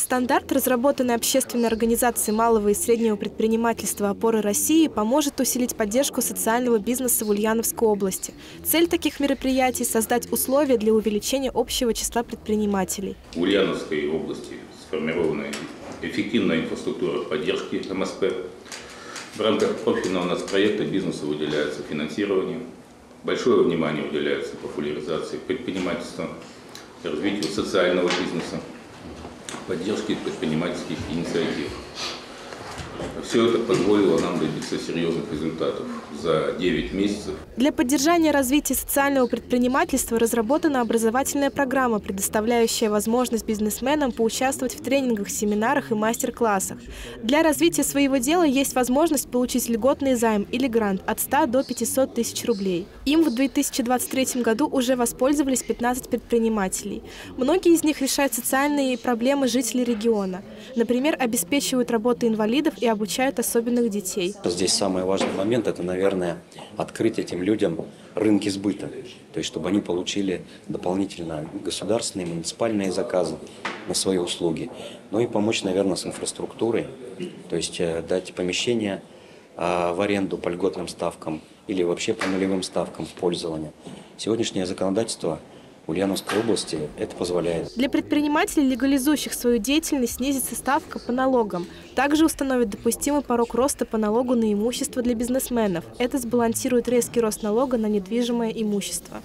Стандарт, разработанный общественной организацией малого и среднего предпринимательства «Опоры России», поможет усилить поддержку социального бизнеса в Ульяновской области. Цель таких мероприятий – создать условия для увеличения общего числа предпринимателей. В Ульяновской области сформирована эффективная инфраструктура поддержки МСП. В рамках профильного нас проекта бизнесу выделяется финансирование. Большое внимание уделяется популяризации предпринимательства, развитию социального бизнеса, поддержке предпринимательских инициатив. Все это позволило нам добиться серьезных результатов за 9 месяцев. Для поддержания развития социального предпринимательства разработана образовательная программа, предоставляющая возможность бизнесменам поучаствовать в тренингах, семинарах и мастер-классах. Для развития своего дела есть возможность получить льготный займ или грант от 100 до 500 тысяч рублей. Им в 2023 году уже воспользовались 15 предпринимателей. Многие из них решают социальные проблемы жителей региона. Например, обеспечивают работу инвалидов и обучают особенных детей. Здесь самый важный момент – это, наверное, открыть этим людям рынки сбыта. То есть, чтобы они получили дополнительно государственные, муниципальные заказы на свои услуги. Ну и помочь, наверное, с инфраструктурой. То есть, э, дать помещения а, в аренду по льготным ставкам или вообще по нулевым ставкам в пользование. Сегодняшнее законодательство – Ульяновской области это позволяет. Для предпринимателей, легализующих свою деятельность, снизится ставка по налогам. Также установит допустимый порог роста по налогу на имущество для бизнесменов. Это сбалансирует резкий рост налога на недвижимое имущество.